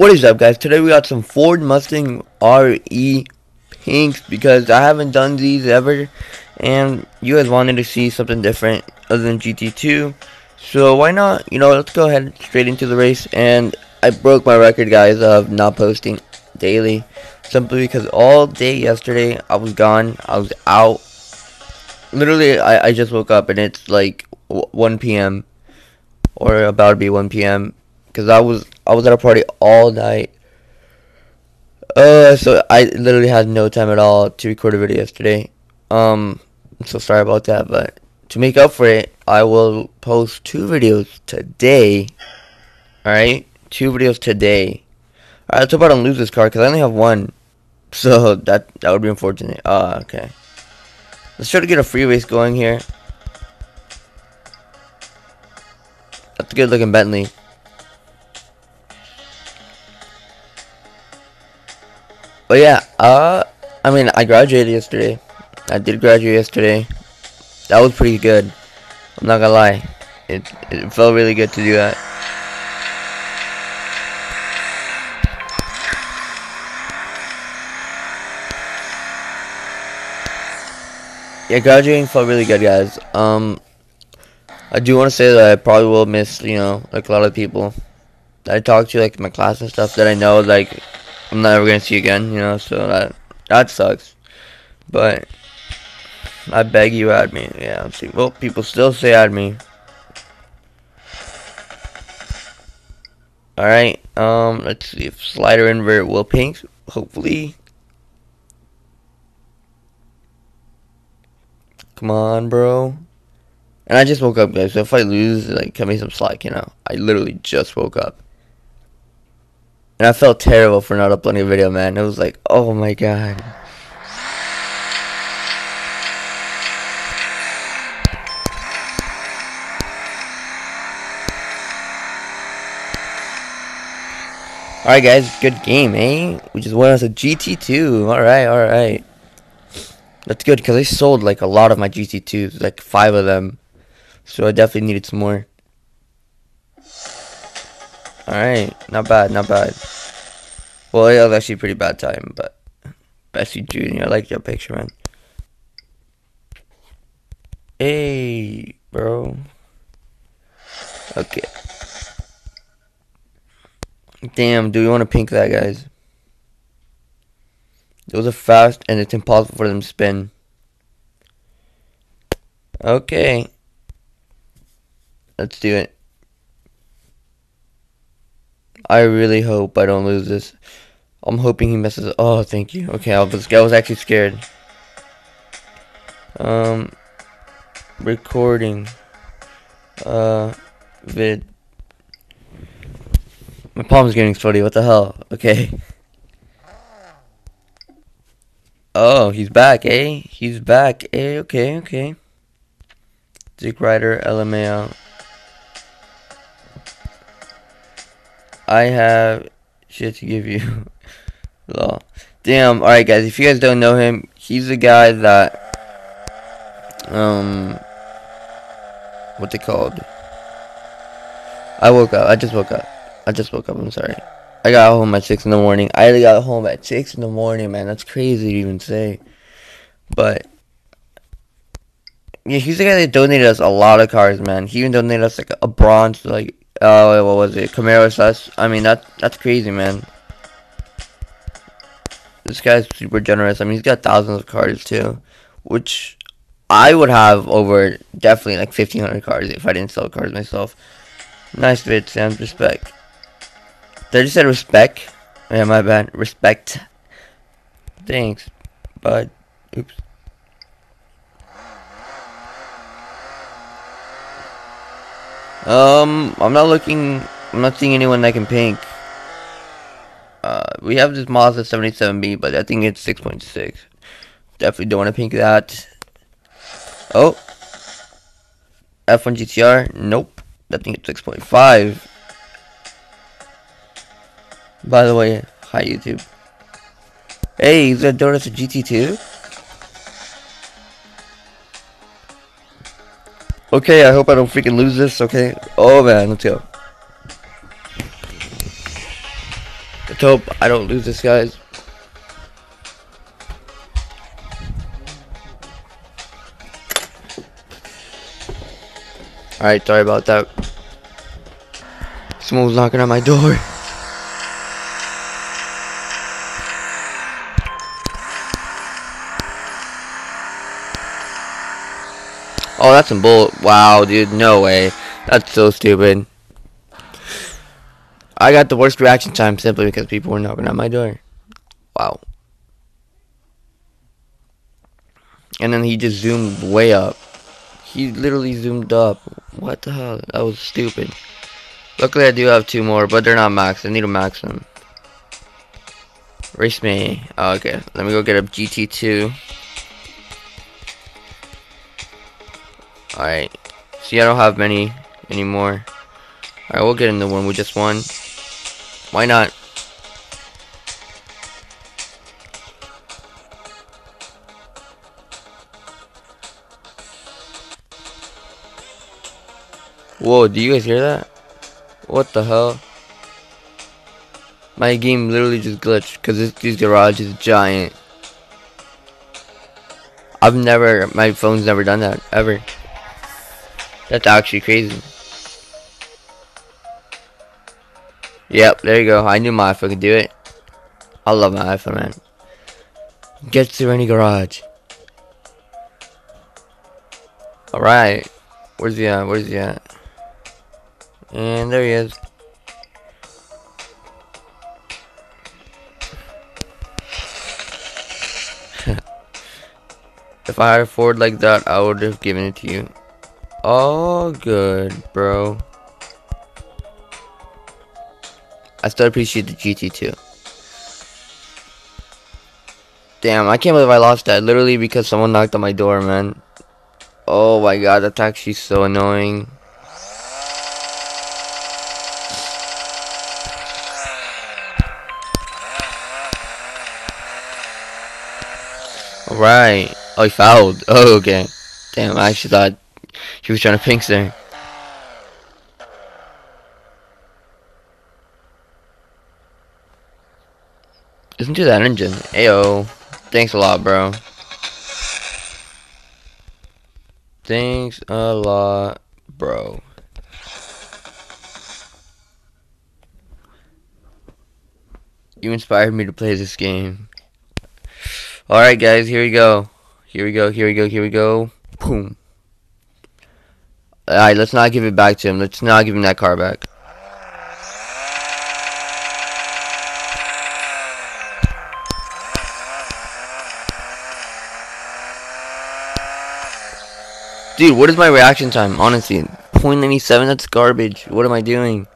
What is up guys? Today we got some Ford Mustang RE pinks because I haven't done these ever and you guys wanted to see something different other than GT2 so why not, you know, let's go ahead straight into the race and I broke my record guys of not posting daily simply because all day yesterday I was gone, I was out literally I, I just woke up and it's like 1 p.m. or about to be 1 p.m. because I was I was at a party all night. Uh, so I literally had no time at all to record a video yesterday. Um, I'm so sorry about that, but to make up for it, I will post two videos today. Alright? Two videos today. Alright, let's hope I don't lose this car, because I only have one. So, that that would be unfortunate. Ah, uh, okay. Let's try to get a free race going here. That's a good looking Bentley. But yeah, uh, I mean, I graduated yesterday. I did graduate yesterday. That was pretty good. I'm not gonna lie. It, it felt really good to do that. Yeah, graduating felt really good, guys. Um, I do want to say that I probably will miss, you know, like a lot of people that I talk to, like my class and stuff that I know, like I'm not ever gonna see again, you know, so that that sucks. But I beg you add me. Yeah, see. Well people still say add me. Alright, um let's see if slider invert will pink. Hopefully. Come on, bro. And I just woke up, guys. So if I lose, like, cut me some slack, you know. I literally just woke up. And I felt terrible for not uploading a video, man. It was like, oh my god. Alright guys, good game, eh? We just won us a GT2. Alright, alright. That's good, because I sold like a lot of my GT2s, like five of them. So I definitely needed some more. Alright, not bad, not bad. Well, it was actually pretty bad time, but Bessie Jr., I like your picture, man. Hey, bro. Okay. Damn, do we want to pink that, guys? Those are fast, and it's impossible for them to spin. Okay. Let's do it. I really hope I don't lose this. I'm hoping he messes Oh, thank you. Okay, I was, I was actually scared. Um, recording. Uh, vid. My palm's getting sweaty. What the hell? Okay. Oh, he's back, eh? He's back, eh? Okay, okay. Dick Rider, LMAO. I have shit to give you. Lol. Damn, alright guys, if you guys don't know him, he's the guy that, um, what's it called? I woke up, I just woke up. I just woke up, I'm sorry. I got home at 6 in the morning. I got home at 6 in the morning, man. That's crazy to even say. But, yeah, he's the guy that donated us a lot of cars, man. He even donated us, like, a bronze, like, uh, what was it? Camaro SS. I mean, that that's crazy, man. This guy's super generous. I mean, he's got thousands of cards too, which I would have over definitely like 1,500 cards if I didn't sell cards myself. Nice vid, Sam. Respect. Did I just say respect? Yeah, my bad. Respect. Thanks, bud. Oops. Um, I'm not looking, I'm not seeing anyone that can pink. Uh, we have this Mazda 77B, but I think it's 6.6. Definitely don't want to pink that. Oh. F1 GTR, nope. I think it's 6.5. By the way, hi YouTube. Hey, is that Donuts a GT2? Okay, I hope I don't freaking lose this, okay? Oh man, let's go. Let's hope I don't lose this, guys. Alright, sorry about that. Someone was knocking on my door. Oh, that's some bull. Wow, dude, no way. That's so stupid. I got the worst reaction time simply because people were knocking on my door. Wow. And then he just zoomed way up. He literally zoomed up. What the hell? That was stupid. Luckily I do have two more, but they're not max. I need to max them. Race me. Oh, okay, let me go get a GT2. Alright. See, I don't have many anymore. Alright, we'll get in the one we just won. Why not? Whoa, do you guys hear that? What the hell? My game literally just glitched because this, this garage is giant. I've never, my phone's never done that, ever. That's actually crazy. Yep, there you go. I knew my iPhone could do it. I love my iPhone, man. Gets through any garage. Alright. Where's he at? Where's he at? And there he is. if I had a Ford like that, I would have given it to you. All good, bro. I still appreciate the GT2. Damn, I can't believe I lost that. Literally because someone knocked on my door, man. Oh my god, that's actually so annoying. Alright. Oh, he fouled. Oh, okay. Damn, I actually thought he was trying to pinks there. Listen to that engine. Ayo. Thanks a lot, bro. Thanks a lot, bro. You inspired me to play this game. Alright, guys, here we go. Here we go, here we go, here we go. Boom. Alright, let's not give it back to him. Let's not give him that car back. Dude, what is my reaction time? Honestly, 0.97, that's garbage. What am I doing?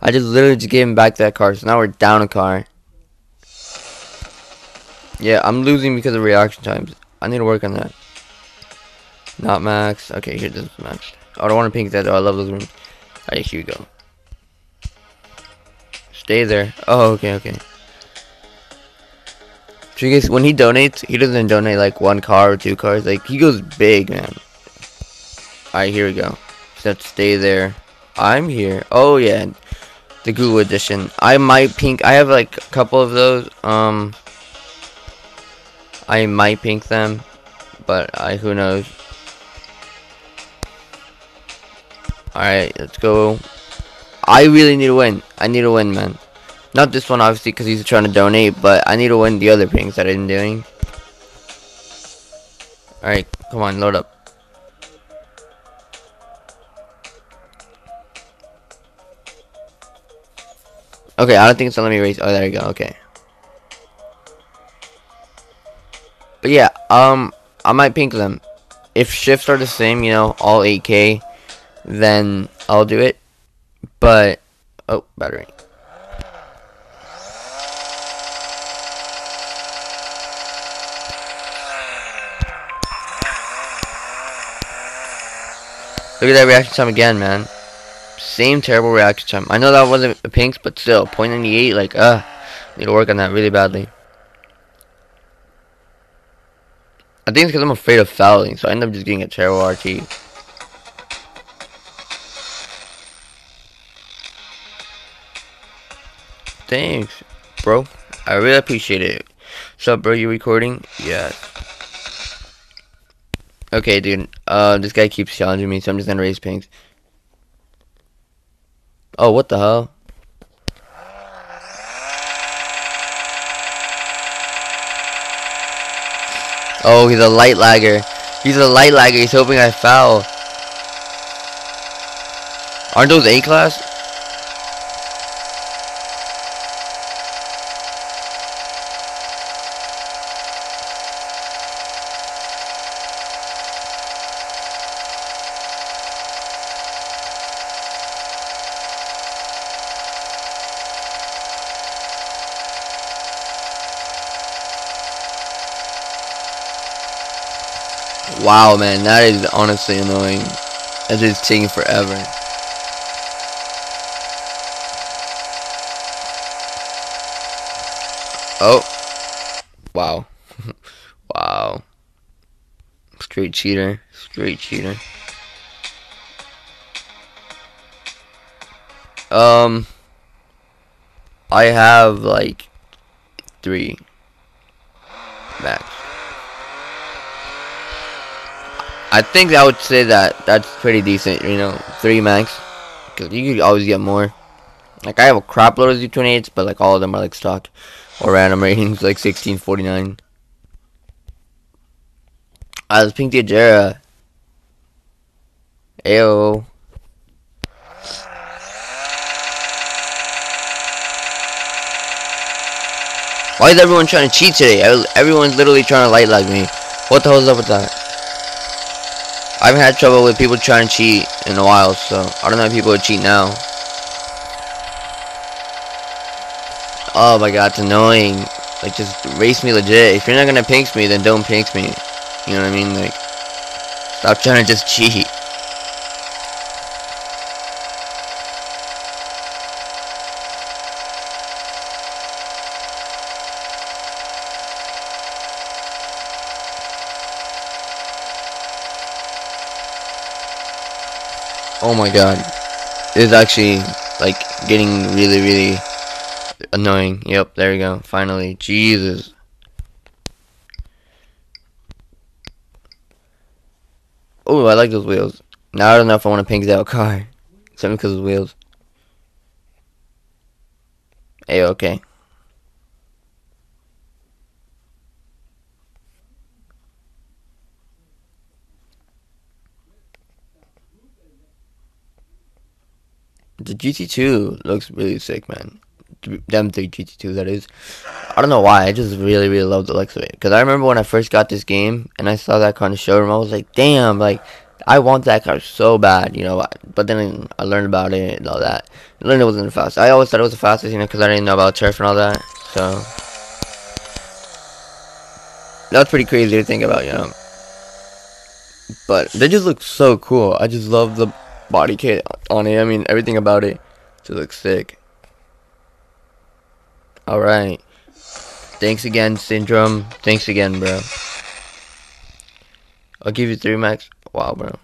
I just literally just gave him back that car, so now we're down a car. Yeah, I'm losing because of reaction times. I need to work on that. Not max. Okay, here this is max. I don't want to pink that though. I love those rooms. Alright, here we go. Stay there. Oh, okay, okay. So you guys, when he donates, he doesn't donate like one car or two cars. Like he goes big, man. Alright, here we go. Just stay there. I'm here. Oh yeah, the Google edition. I might pink. I have like a couple of those. Um, I might pink them, but I who knows. Alright, let's go. I really need to win. I need to win, man. Not this one, obviously, because he's trying to donate, but I need to win the other pinks that I'm doing. Alright, come on, load up. Okay, I don't think it's gonna let me race. Oh, there you go. Okay. But yeah, um, I might pink them. If shifts are the same, you know, all 8K, then I'll do it. But, oh, battery. Look at that reaction time again, man. Same terrible reaction time. I know that wasn't a pinks, but still, 0.98, like, uh, need to work on that really badly. I think it's because I'm afraid of fouling, so I end up just getting a terrible RT. Thanks. bro. I really appreciate it. Up, bro? You recording? Yeah. Okay, dude. Uh, this guy keeps challenging me, so I'm just gonna raise pinks. Oh, what the hell? Oh, he's a light lagger. He's a light lagger. He's hoping I foul. Aren't those A class? Wow, man, that is honestly annoying. That is taking forever. Oh. Wow. wow. Straight cheater. Straight cheater. Um. I have like three max. I think I would say that that's pretty decent, you know, three max. Because you could always get more. Like, I have a crap load of Z28s, but, like, all of them are, like, stock. Or random ratings, like 1649. I was Pink Diajera. Ayo. Why is everyone trying to cheat today? Everyone's literally trying to light lag me. What the hell is up with that? I haven't had trouble with people trying to cheat in a while, so I don't know if people would cheat now. Oh my god, it's annoying. Like, just race me legit. If you're not gonna pinks me, then don't pinks me. You know what I mean? Like, stop trying to just cheat. Oh my god. It's actually, like, getting really, really annoying. Yep, there we go. Finally. Jesus. Oh, I like those wheels. Now I don't know if I want to pink that car. Simply because of the wheels. Hey, okay. The GT2 looks really sick, man. Them three GT2 that is. I don't know why. I just really really love the looks of it. Cause I remember when I first got this game and I saw that car in the showroom, I was like, damn, like I want that car so bad, you know. But then I learned about it and all that. I learned it wasn't the fastest. I always thought it was the fastest, you know, because I didn't know about turf and all that. So that's pretty crazy to think about, you know. But they just look so cool. I just love the body kit on it. I mean, everything about it just looks sick. Alright. Thanks again, Syndrome. Thanks again, bro. I'll give you three max. Wow, bro.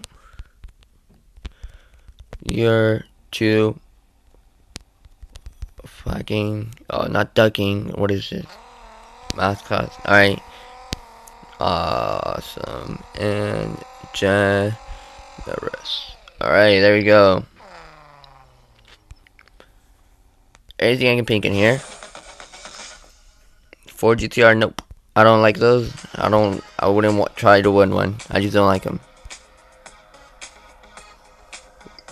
You're two. Fucking. Oh, not ducking. What is this? Math class. Alright. Awesome. And generous. Alright, there we go. Anything I can pink in here? Ford GTR, nope. I don't like those. I don't, I wouldn't want, try to win one. I just don't like them.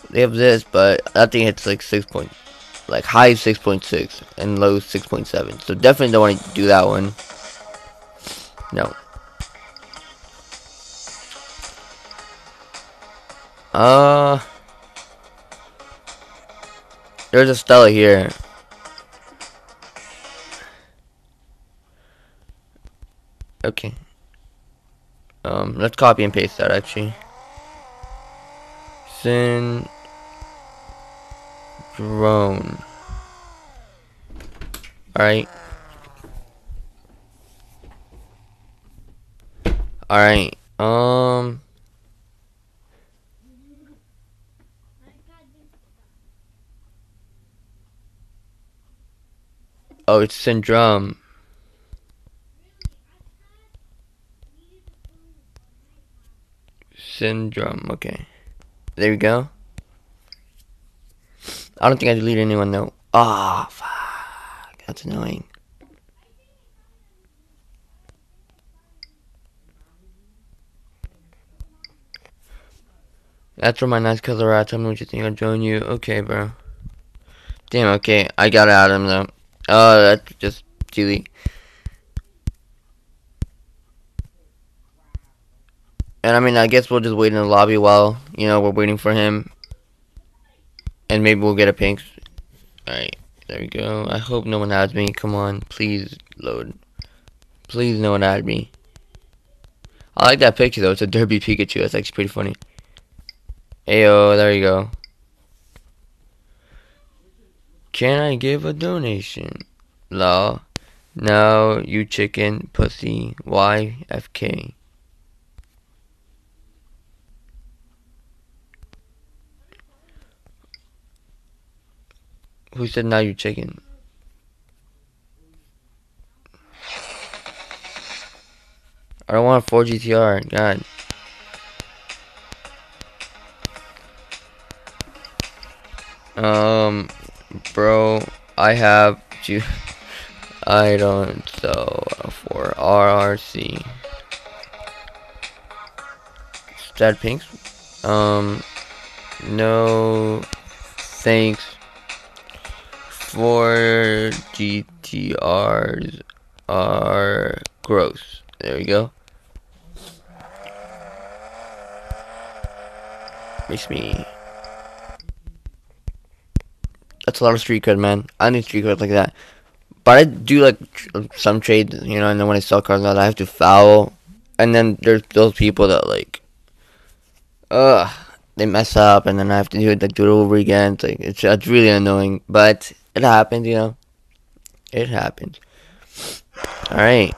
They have this, but I think it's like 6 point, like high 6.6 and low 6.7. So definitely don't want to do that one. No. Uh, there's a Stella here. Okay. Um, let's copy and paste that actually. Sin drone. Alright. Alright. Um Oh, it's Syndrome. Syndrome, okay. There we go. I don't think I deleted anyone though. Ah, oh, fuck. That's annoying. That's where my nice color at. Tell me what you think. I'll join you. Okay, bro. Damn, okay. I got out of him, though. Oh, that's just delete. And I mean, I guess we'll just wait in the lobby while, you know, we're waiting for him. And maybe we'll get a pink. Alright, there we go. I hope no one adds me. Come on, please load. Please no one add me. I like that picture though. It's a derby Pikachu. That's actually pretty funny. Ayo, there you go. Can I give a donation? Law. No, you chicken, pussy, YFK. Who said now you chicken? I don't want a 4 GTR, God. Um, bro, I have to. I don't so for RRC. Stat pinks. Um, no, thanks for GTRs are gross. There we go. Makes me that's a lot of street cred, man. I need street cred like that. But I do like um, some trades, you know, and then when I sell cars now, I have to foul. And then there's those people that like, ugh, they mess up, and then I have to do it like do it over again. It's like it's, it's really annoying, but it happens, you know. It happens. All right,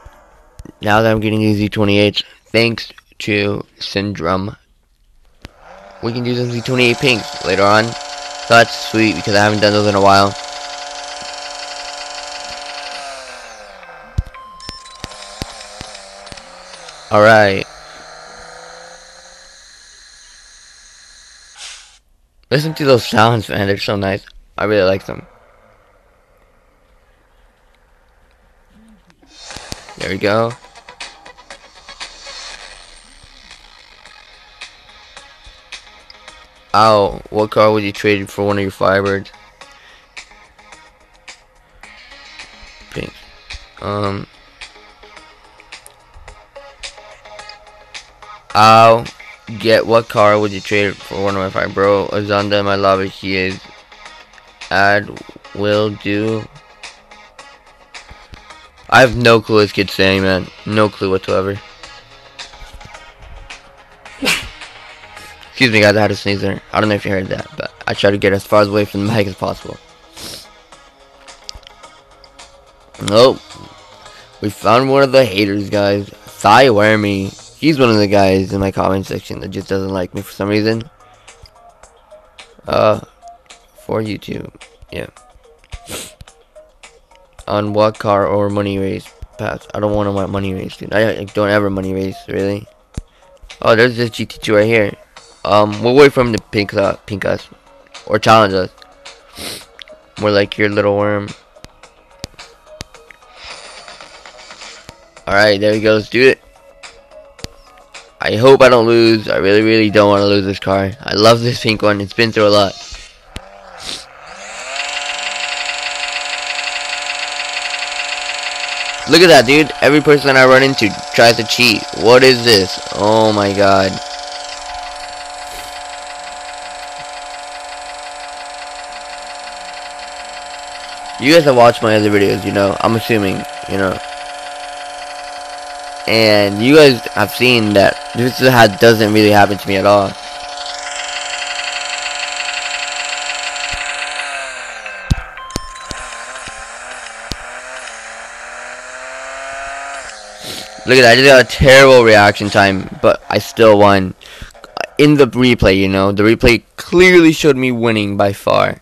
now that I'm getting these Z28s, thanks to Syndrome, we can do some Z28 pinks later on. That's sweet because I haven't done those in a while. Alright. Listen to those sounds, man. They're so nice. I really like them. There we go. Ow, what car would you trade for one of your Firebirds? Pink. Um. Ow. Get what car would you trade for one of my Fire Bro, Azanda, my lava, he is. Add will do. I have no clue this kid's saying, man. No clue whatsoever. Excuse me guys, I had a sneeze there. I don't know if you heard that, but I try to get as far away from the mic as possible. Nope. We found one of the haters, guys. Thigh Wormy. He's one of the guys in my comment section that just doesn't like me for some reason. Uh, for YouTube. Yeah. On what car or money race pass? I don't want to want money race, dude. I, I don't ever money race, really. Oh, there's this GT2 right here. Um, we'll wait for him to pink, uh, pink us. Or challenge us. More like your little worm. Alright, there he goes. Do it. I hope I don't lose. I really, really don't want to lose this car. I love this pink one. It's been through a lot. Look at that, dude. Every person I run into tries to cheat. What is this? Oh my god. You guys have watched my other videos, you know, I'm assuming, you know. And you guys have seen that this doesn't really happen to me at all. Look at that, I just got a terrible reaction time, but I still won. In the replay, you know, the replay clearly showed me winning by far.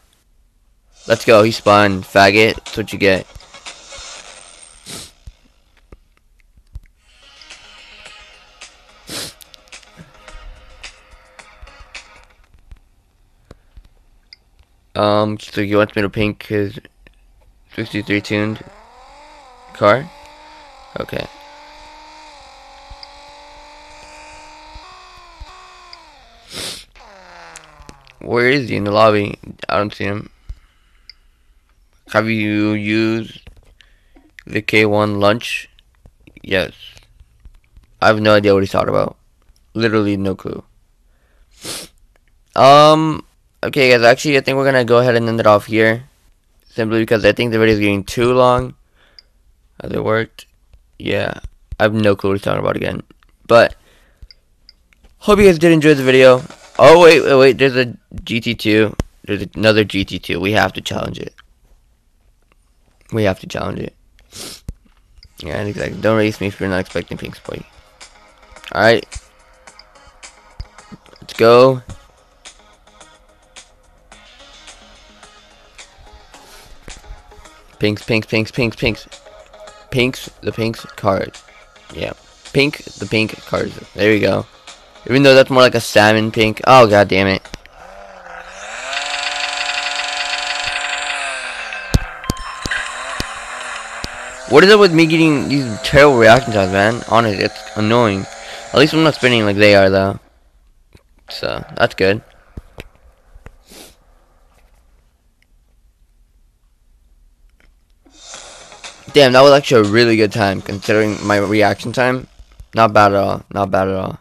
Let's go, he spun, faggot. That's what you get. Um, so he wants me to pink his 63 tuned car? Okay. Where is he in the lobby? I don't see him. Have you used the K1 lunch? Yes. I have no idea what he's talking about. Literally no clue. Um, okay guys, actually I think we're gonna go ahead and end it off here. Simply because I think the video is getting too long. Has it worked? Yeah. I have no clue what he's talking about again. But, hope you guys did enjoy the video. Oh, wait, wait, wait. There's a GT2. There's another GT2. We have to challenge it. We have to challenge it. Yeah, exactly. Don't race me if you're not expecting pink boy. Alright. Let's go. Pinks, pinks, pinks, pinks, pinks. Pinks, the pinks card. Yeah. Pink, the pink cards. There we go. Even though that's more like a salmon pink. Oh, god damn it. What is it with me getting these terrible reaction times, man? Honestly, it's annoying. At least I'm not spinning like they are, though. So, that's good. Damn, that was actually a really good time, considering my reaction time. Not bad at all. Not bad at all.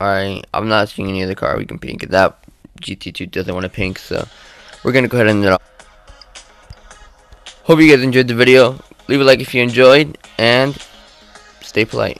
Alright, I'm not seeing any other car we can pink. That GT2 doesn't want to pink, so we're going to go ahead and end it off. Hope you guys enjoyed the video. Leave a like if you enjoyed, and stay polite.